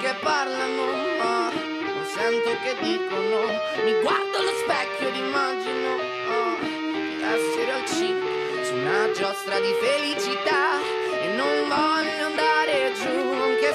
che parlano ma non sento che dicono. Mi guardo allo specchio ed immagino oh, di essere al cibo su una giostra di felicità. E non voglio andare giù anche